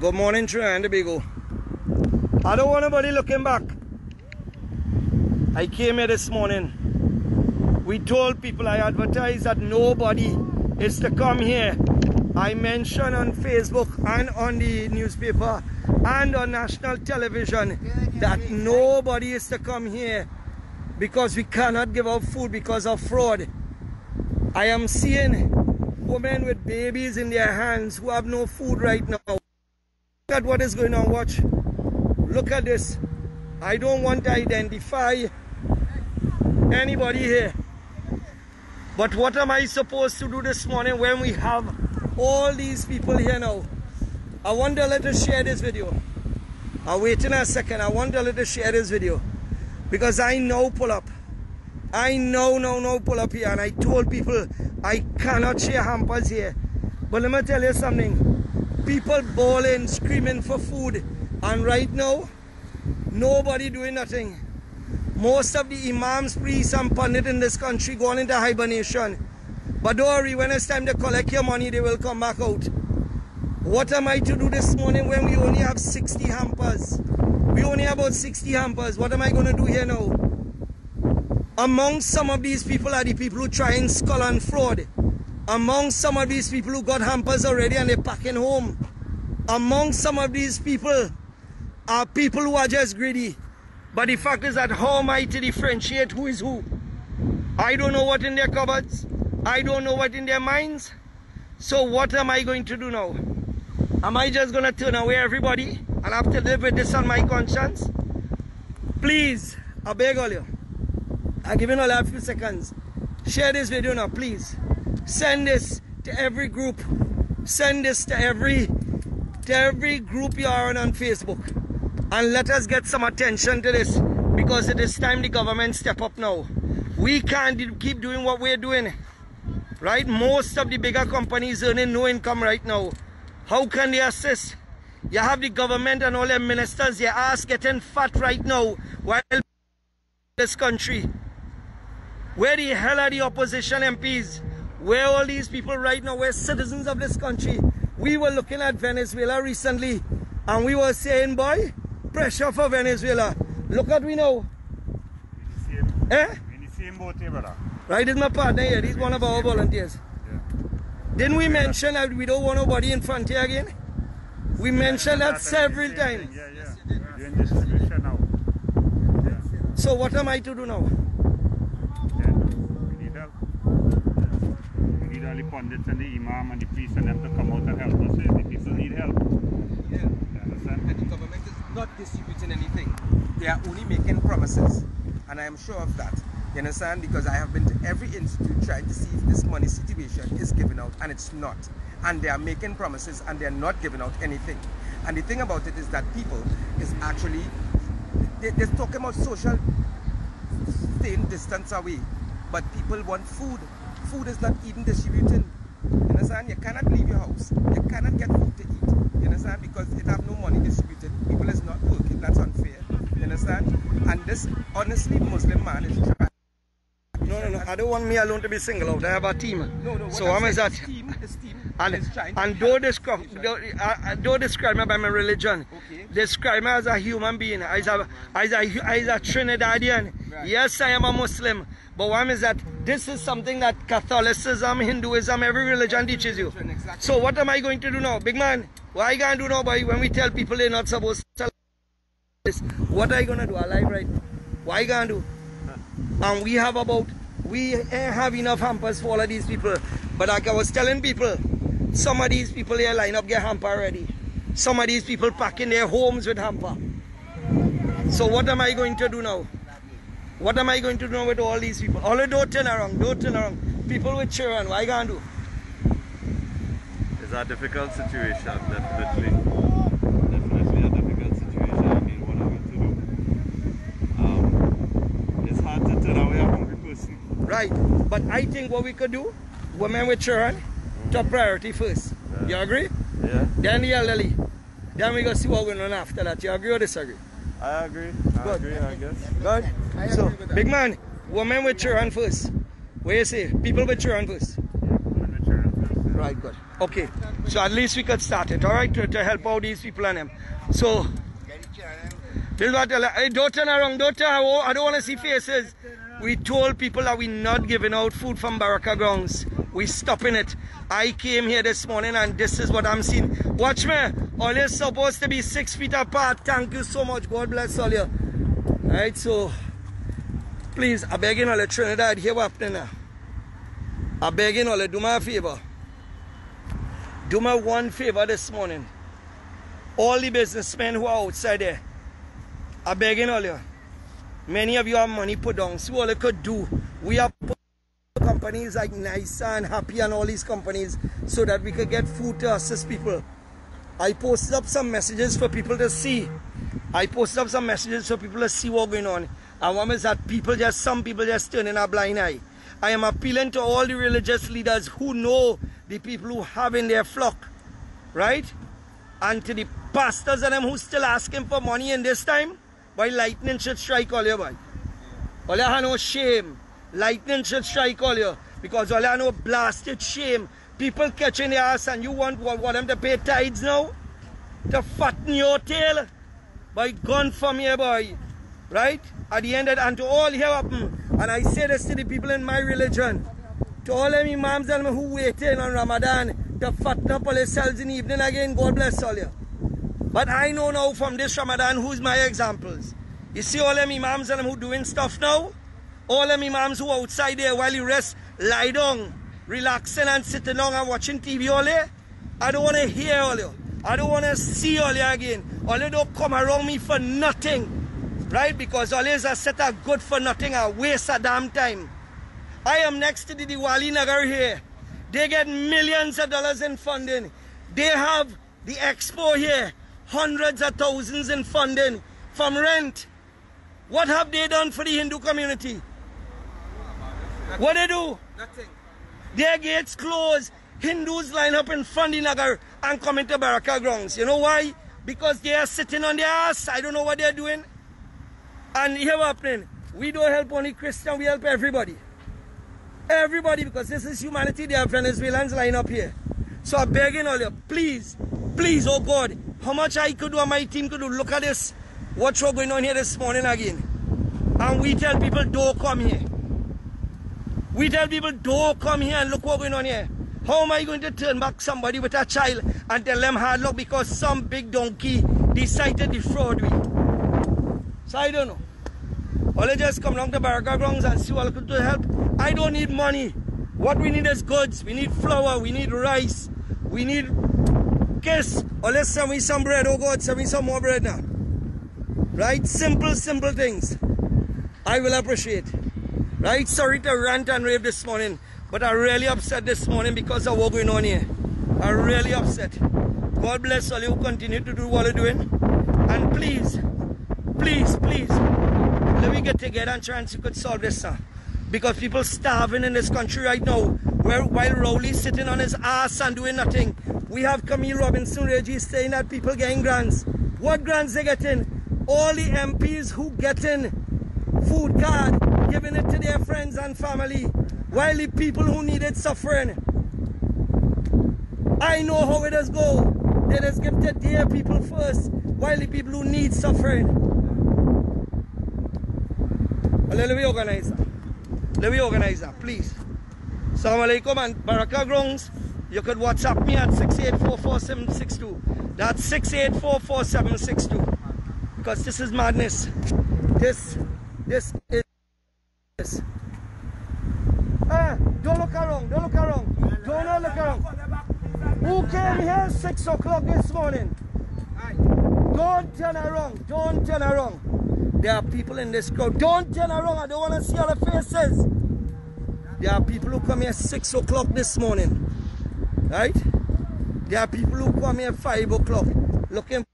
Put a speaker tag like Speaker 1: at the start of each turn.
Speaker 1: Good morning, Trinidad and Tobago. I don't want anybody looking back. I came here this morning. We told people, I advertised that nobody is to come here. I mentioned on Facebook and on the newspaper and on national television that nobody is to come here because we cannot give out food because of fraud. I am seeing women with babies in their hands who have no food right now. At what is going on. Watch. Look at this. I don't want to identify anybody here. But what am I supposed to do this morning when we have all these people here now? I to let us share this video. I'll wait in a second. I to let us share this video. Because I know pull up. I know, no, no pull up here. And I told people I cannot share hampers here. But let me tell you something. People bawling, screaming for food. And right now, nobody doing nothing. Most of the imams, priests, and pundits in this country going into hibernation. But don't worry, when it's time to collect your money, they will come back out. What am I to do this morning when we only have 60 hampers? We only have about 60 hampers. What am I going to do here now? Among some of these people are the people who try and skull and fraud. Among some of these people who got hampers already and they're packing home. Among some of these people are people who are just greedy. But the fact is that how am I to differentiate who is who? I don't know what in their cupboards. I don't know what in their minds. So what am I going to do now? Am I just going to turn away everybody and have to live with this on my conscience? Please, I beg all you. I'm giving all a few seconds. Share this video now, please. Send this to every group. Send this to every to every group you are on on Facebook. And let us get some attention to this because it is time the government step up now. We can't keep doing what we're doing. Right? Most of the bigger companies earning no income right now. How can they assist? You have the government and all their ministers, their ass getting fat right now while this country. Where the hell are the opposition MPs? Where are all these people right now? We're citizens of this country. We were looking at Venezuela recently and we were saying, boy, pressure for Venezuela. Look at we now. Eh?
Speaker 2: In the same boat here, brother.
Speaker 1: Right, this is my partner here. He's one of our volunteers.
Speaker 2: Yeah.
Speaker 1: Didn't we mention that we don't want nobody in front here again? We mentioned that several times.
Speaker 2: Yeah, yeah. We're doing now. Yeah.
Speaker 1: So what am I to do now?
Speaker 2: yeah. We need help. All pundits and the imam and the priests and them to come out and help us. here. The people need help.
Speaker 3: Yeah.
Speaker 2: You understand?
Speaker 3: Er and the government is not distributing anything. They are only making promises. And I am sure of that. You understand? Because I have been to every institute trying to see if this money situation is given out and it's not. And they are making promises and they are not giving out anything. And the thing about it is that people is actually they, they're talking about social staying distance away. But people want food. Food is not even distributing. You understand? You cannot leave your house. You cannot get food to eat. You understand? Because it have no money distributed. People is not working. That's unfair. You understand? And this honestly Muslim man is trying.
Speaker 1: No, no, no. I don't want me alone to be single out. I have a team.
Speaker 3: No, no.
Speaker 1: So
Speaker 3: I'm
Speaker 1: is that.
Speaker 3: Team, team
Speaker 1: And,
Speaker 3: is trying to
Speaker 1: and don't describe, don't, uh, uh, don't describe me by my religion.
Speaker 3: Okay.
Speaker 1: Describe me as a human being, as a, as a, as a Trinidadian.
Speaker 3: Right.
Speaker 1: Yes, I am a Muslim. But one is that this is something that Catholicism, Hinduism, every religion teaches you.
Speaker 3: Exactly.
Speaker 1: So what am I going to do now? Big man, what I going to do now, boy, when we tell people they're not supposed to tell this? What are you going to do? alive right now. What are you going to do? And we have about, we have enough hampers for all of these people. But like I was telling people, some of these people here line up get hamper already. Some of these people packing their homes with hamper. So what am I going to do now? What am I going to do with all these people? All don't turn around, don't turn around. People with children, what I gonna do?
Speaker 4: It's a difficult situation, definitely. Definitely a difficult situation. I mean, what are we to do? Um, it's hard to turn away a hungry person.
Speaker 1: Right. But I think what we could do, women with children, top priority first. You agree?
Speaker 4: Yeah,
Speaker 1: Then the elderly. Then we go see what we're going on after that. You agree or disagree?
Speaker 4: I agree. I
Speaker 1: Good.
Speaker 4: agree, I guess.
Speaker 1: Good?
Speaker 3: I
Speaker 1: So,
Speaker 3: agree
Speaker 1: big man, women with children first. What you say? People with children first.
Speaker 2: Women with children first.
Speaker 1: Right, good. Okay, so at least we could start it, all right, to, to help out these people and them. So, this what tell hey, don't turn around, don't turn around. I don't want to see faces. We told people that we're not giving out food from Baraka grounds. We're stopping it. I came here this morning and this is what I'm seeing. Watch me. All you're supposed to be six feet apart. Thank you so much. God bless all you. Alright, so please, I beg you all the Trinidad, hear what happening now. I beg you all, do me a favor. Do me one favor this morning. All the businessmen who are outside there, I beg you all you. Many of you have money put down. So all you could do, we have companies like Nice and Happy and all these companies so that we could get food to assist people. I posted up some messages for people to see. I posted up some messages for people to see what's going on. And one is that people just, some people just turning a blind eye. I am appealing to all the religious leaders who know the people who have in their flock, right? And to the pastors and them who still asking for money in this time, why lightning should strike all you boy. All you have no shame. Lightning should strike all you. Because all you know, blasted shame People catching their ass and you want, want, want them to pay tithes now? To fatten your tail? By gun from here, boy. Right? At the end of and to all here happen. Mm, and I say this to the people in my religion. To all them imams and who waiting on Ramadan to fatten up all themselves in the evening again, God bless all you. But I know now from this Ramadan who's my examples. You see all them imams and them who doing stuff now? All them imams who are outside there while you rest, lie down relaxing and sitting down and watching TV all day. I don't want to hear all you. I don't want to see all you again. All you don't come around me for nothing. Right? Because all is a set of good for nothing a waste of damn time. I am next to the Diwali Nagar here. They get millions of dollars in funding. They have the expo here. Hundreds of thousands in funding from rent. What have they done for the Hindu community? Nothing. What they do?
Speaker 3: Nothing.
Speaker 1: Their gates closed. Hindus line up in Fandinagar and come into Baraka grounds. You know why? Because they are sitting on their ass. I don't know what they're doing. And here what happening. We don't help only Christian, we help everybody. Everybody, because this is humanity. They are Venezuelans line up here. So I'm begging all you, please, please, oh God, how much I could do and my team could do. Look at this. What's going on here this morning again. And we tell people, don't come here. We tell people, don't come here and look what's going on here. How am I going to turn back somebody with a child and tell them hard luck because some big donkey decided to defraud me? So I don't know. All I just come along to Baraka grounds and see what I could do to help. I don't need money. What we need is goods. We need flour. We need rice. We need kiss. Or let's send me some bread. Oh God, send me some more bread now. Right? Simple, simple things. I will appreciate. Right, sorry to rant and rave this morning, but I'm really upset this morning because of what's going on here. I'm really upset. God bless all you continue to do what you're doing. And please, please, please, let me get together and try and see if we could solve this, sir. Because people starving in this country right now, where while Rowley's sitting on his ass and doing nothing. We have Camille Robinson Regis saying that people getting grants. What grants they getting? All the MPs who getting food card giving it to their friends and family, while the people who need it suffering. I know how it does go. They just give to their people first, while the people who need suffering. Well, let me organize that. Let me organize that, please. Assalamu alaikum and Baraka Grounds. You could WhatsApp me at 6844762. That's 6844762. Because this is madness. This, this is Eh, don't look around, don't look around. Don't look around. Who came here 6 o'clock this morning? Don't turn around, don't turn around. There are people in this crowd. Don't turn around, I don't want to see other faces. There are people who come here 6 o'clock this morning. Right? There are people who come here 5 o'clock looking